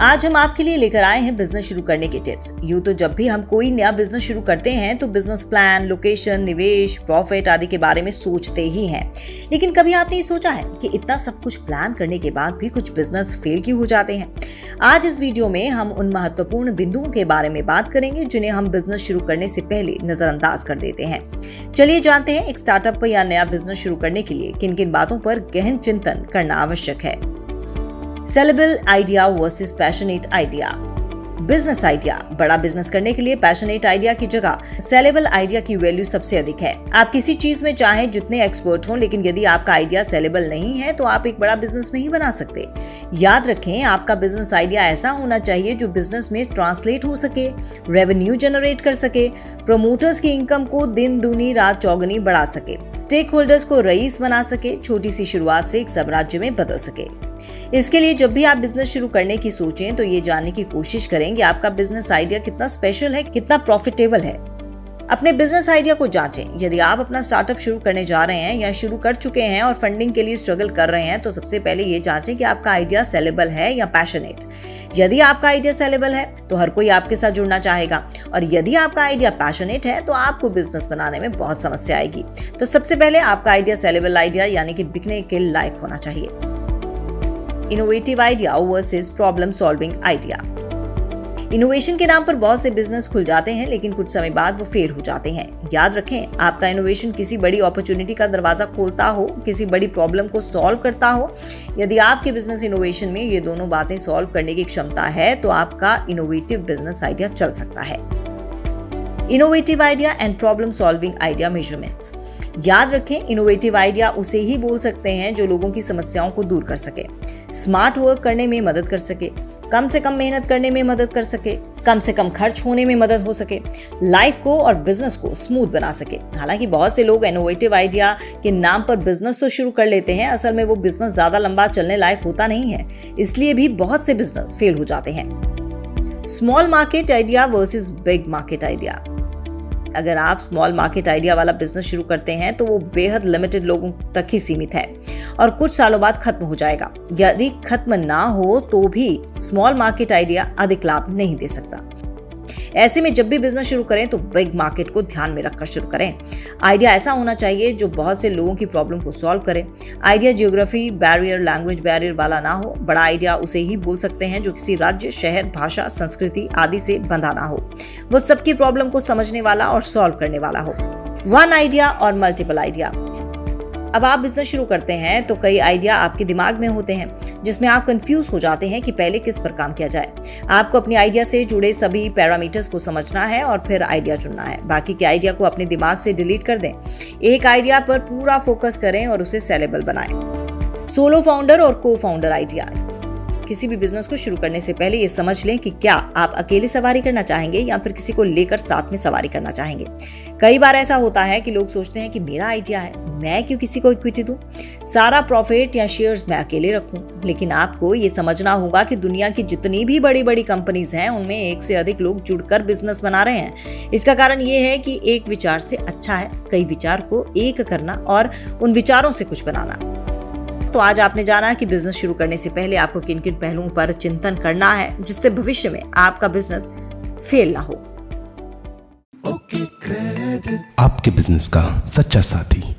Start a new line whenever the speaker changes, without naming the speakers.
आज हम आपके लिए लेकर आए हैं बिज़नेस शुरू करने के टिप्स यूँ तो जब भी हम कोई नया बिज़नेस शुरू करते हैं तो बिज़नेस प्लान लोकेशन निवेश प्रॉफिट आदि के बारे में सोचते ही हैं। लेकिन कभी आपने ये सोचा है कि इतना सब कुछ प्लान करने के बाद भी कुछ बिज़नेस फेल क्यों हो जाते हैं? आज इस वीडियो में हम उन महत्वपूर्ण बिंदुओं के बारे में बात करेंगे, जिन्हें हम बिज़नेस शुरू करने से पहले नजरअंदाज कर देते हैं। चलिए जानते हैं, एक स्टार्टअप या नया बिज़नेस शुरू करने के लिए किन किन बातों पर गहन चिंतन करना आवश्यक है। Saleable idea versus passionate idea. Business idea, बड़ा बिज़नेस करने के लिए पैशनेट आइडिया की जगह सेलेबल आइडिया की वैल्यू सबसे अधिक है। आप किसी चीज़ में चाहे जितने एक्सपर्ट हो, लेकिन यदि आपका आइडिया सेलेबल नहीं है तो आप एक बड़ा बिज़नेस नहीं बना सकते। याद रखें, आपका बिज़नेस आइडिया ऐसा होना चाहिए जो बिज़नेस में ट्रांसलेट हो सके, रेवेन्यू जनरेट कर सके, प्रोमोटर्स की इनकम को दिन, दूनी, रात, चौगनी बढ़ा सके स्टेक होल्डर्स को रईस बना सके, छोटी सी शुरुआत से एक साम्राज्य में बदल सके। इसके लिए जब भी आप बिज़नेस शुरू करने की सोचें तो ये जानने की कोशिश करें कि आपका बिज़नेस आइडिया कितना स्पेशल है, कितना प्रॉफिटेबल है। अपने बिज़नेस आइडिया को जांचें। यदि आप अपना स्टार्टअप शुरू करने जा रहे हैं या शुरू कर चुके हैं और फंडिंग के लिए स्ट्रगल कर रहे हैं तो सबसे पहले ये जांचें कि आपका आइडिया सेलेबल है या पैशनेट यदि आपका आइडिया सेलेबल है तो हर कोई आपके साथ जुड़ना चाहेगा। और यदि आपका आइडिया पैशनेट है तो आपको बिज़नेस बनाने में बहुत समस्या आएगी। तो सबसे पहले आपका आइडिया सेलेबल आइडिया यानी कि बिकने के लायक होना चाहिए। Innovative idea versus problem solving idea innovation के नाम पर बहुत से बिज़नेस खुल जाते हैं, लेकिन कुछ समय बाद वो फेल हो जाते हैं। याद रखें, आपका इनोवेशन किसी बड़ी अपॉर्चुनिटी का दरवाज़ा खोलता हो, किसी बड़ी प्रॉब्लम को सॉल्व करता हो, यदि आपके बिज़नेस इनोवेशन में ये दोनों बातें सॉल्व करने की क्षमता है तो आपका इनोवेटिव बिज़नेस आइडिया चल सकता है। Innovative idea and problem solving idea measurements याद रखें इनोवेटिव आइडिया उसे ही बोल सकते हैं जो लोगों की समस्याओं को दूर कर सके। स्मार्ट वर्क करने में मदद कर सके। कम से कम मेहनत करने में मदद कर सके। कम से कम खर्च होने में मदद हो सके। लाइफ को और बिज़नेस को स्मूथ बना सके। हालाँकि बहुत से लोग इनोवेटिव आइडिया के नाम पर बिज़नेस तो शुरू कर लेते हैं, असल में वो बिज़नेस ज़्यादा लंबा चलने लायक होता नहीं है। इसलिए भी बहुत से बिज़नेस फेल हो जाते हैं। Small market idea versus big market idea अगर आप स्मॉल मार्केट आइडिया वाला बिज़नेस शुरू करते हैं तो वो बेहद लिमिटेड लोगों तक ही सीमित है और कुछ सालों बाद खत्म हो जाएगा। यदि खत्म ना हो तो भी स्मॉल मार्केट आइडिया अधिक लाभ नहीं दे सकता। ऐसे में जब भी बिज़नेस शुरू करें तो बिग मार्केट को ध्यान में रखकर शुरू करें। आइडिया ऐसा होना चाहिए जो बहुत से लोगों की प्रॉब्लम को सॉल्व करे। Idea geography barrier language barrier वाला ना हो। बड़ा आइडिया उसे ही बोल सकते हैं जो किसी राज्य, शहर, भाषा, संस्कृति आदि से बंधा ना हो। वो सबकी प्रॉब्लम को समझने वाला और सॉल्व करने वाला हो। वन आइडिया और मल्टीपल आइडिया अब आप बिज़नेस शुरू करते हैं तो कई आइडिया आपके दिमाग में होते हैं, जिसमें आप कंफ्यूज हो जाते हैं कि पहले किस पर काम किया जाए। आपको अपने आइडिया से जुड़े सभी पैरामीटर्स को समझना है और फिर आइडिया चुनना है। बाकी के आइडिया को अपने दिमाग से डिलीट कर दें। एक आइडिया पर पूरा फोकस करें और उसे सेलेबल बनाएँ। सोलो फाउंडर और को फाउंडर आइडिया किसी भी बिज़नेस को शुरू करने से पहले ये समझ लें कि क्या आप अकेले सवारी करना चाहेंगे या फिर किसी को लेकर साथ में सवारी करना चाहेंगे। कई बार ऐसा होता है कि लोग सोचते हैं कि मेरा आइडिया है। मैं क्यों किसी को इक्विटी दूँ? सारा प्रॉफिट या शेयर्स मैं अकेले रखूँ। लेकिन आपको ये समझना होगा कि दुनिया की जितनी भी बड़ी बड़ी कंपनीज़ हैं, उनमें एक से अधिक लोग जुड़कर बिज़नेस बना रहे हैं। इसका कारण ये है कि एक विचार से अच्छा है कई विचार को एक करना और उन विचारों से कुछ बनाना। तो आज आपने जाना कि बिज़नेस शुरू करने से पहले आपको किन किन पहलुओं पर चिंतन करना है, जिससे भविष्य में आपका बिज़नेस फेल ना हो।
आपके बिज़नेस का सच्चा साथी।